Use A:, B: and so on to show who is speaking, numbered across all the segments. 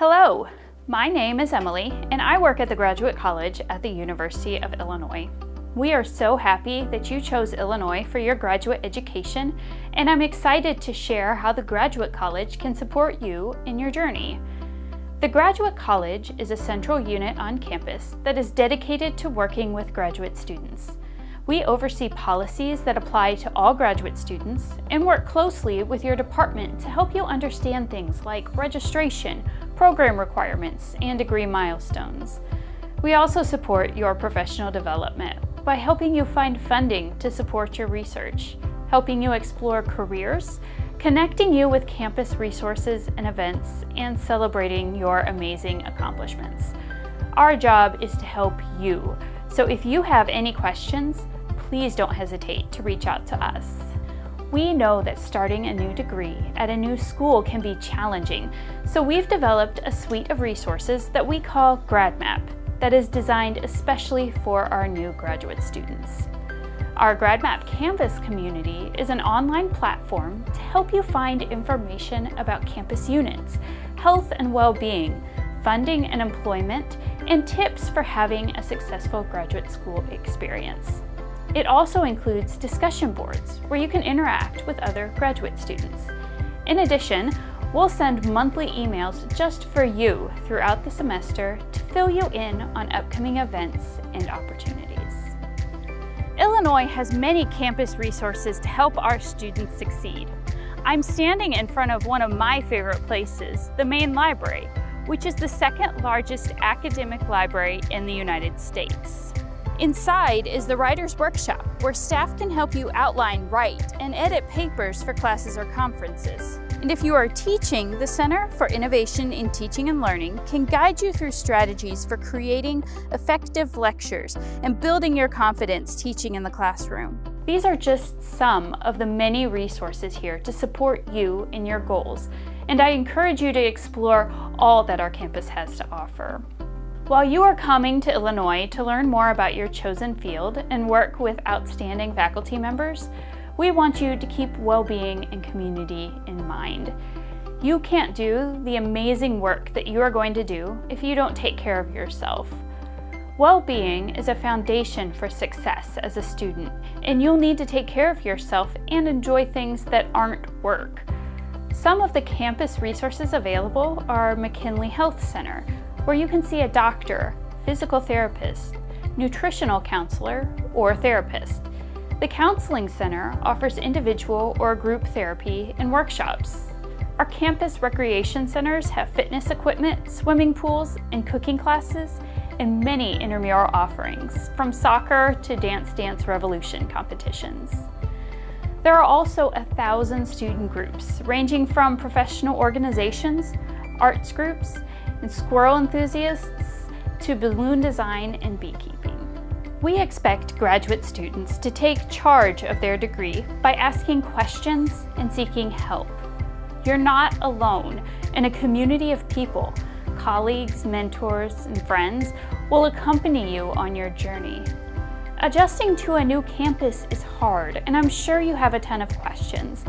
A: Hello, my name is Emily and I work at the Graduate College at the University of Illinois. We are so happy that you chose Illinois for your graduate education and I'm excited to share how the Graduate College can support you in your journey. The Graduate College is a central unit on campus that is dedicated to working with graduate students. We oversee policies that apply to all graduate students and work closely with your department to help you understand things like registration, program requirements, and degree milestones. We also support your professional development by helping you find funding to support your research, helping you explore careers, connecting you with campus resources and events, and celebrating your amazing accomplishments. Our job is to help you, so if you have any questions, please don't hesitate to reach out to us. We know that starting a new degree at a new school can be challenging, so we've developed a suite of resources that we call GradMap that is designed especially for our new graduate students. Our GradMap Canvas community is an online platform to help you find information about campus units, health and well-being, funding and employment, and tips for having a successful graduate school experience. It also includes discussion boards where you can interact with other graduate students. In addition, we'll send monthly emails just for you throughout the semester to fill you in on upcoming events and opportunities. Illinois has many campus resources to help our students succeed. I'm standing in front of one of my favorite places, the main library, which is the second largest academic library in the United States. Inside is the Writer's Workshop, where staff can help you outline, write, and edit papers for classes or conferences. And if you are teaching, the Center for Innovation in Teaching and Learning can guide you through strategies for creating effective lectures and building your confidence teaching in the classroom. These are just some of the many resources here to support you in your goals, and I encourage you to explore all that our campus has to offer. While you are coming to Illinois to learn more about your chosen field and work with outstanding faculty members, we want you to keep well-being and community in mind. You can't do the amazing work that you are going to do if you don't take care of yourself. Well-being is a foundation for success as a student, and you'll need to take care of yourself and enjoy things that aren't work. Some of the campus resources available are McKinley Health Center, where you can see a doctor, physical therapist, nutritional counselor, or therapist. The Counseling Center offers individual or group therapy and workshops. Our campus recreation centers have fitness equipment, swimming pools, and cooking classes, and many intramural offerings, from soccer to Dance Dance Revolution competitions. There are also a thousand student groups, ranging from professional organizations, arts groups, and squirrel enthusiasts to balloon design and beekeeping. We expect graduate students to take charge of their degree by asking questions and seeking help. You're not alone, and a community of people, colleagues, mentors, and friends will accompany you on your journey. Adjusting to a new campus is hard, and I'm sure you have a ton of questions.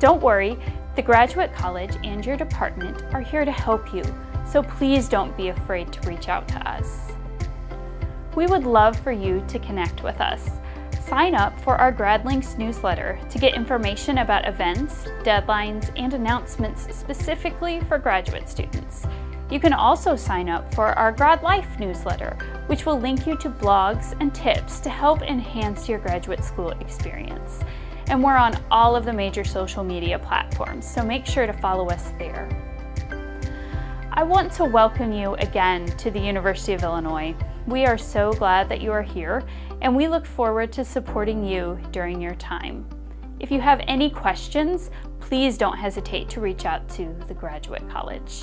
A: Don't worry, the Graduate College and your department are here to help you so please don't be afraid to reach out to us. We would love for you to connect with us. Sign up for our GradLinks newsletter to get information about events, deadlines, and announcements specifically for graduate students. You can also sign up for our Grad Life newsletter, which will link you to blogs and tips to help enhance your graduate school experience. And we're on all of the major social media platforms, so make sure to follow us there. I want to welcome you again to the University of Illinois. We are so glad that you are here, and we look forward to supporting you during your time. If you have any questions, please don't hesitate to reach out to the Graduate College.